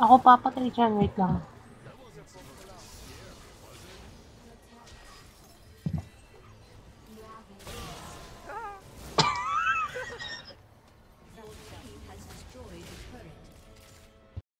Ako papatay dyan, wait lang.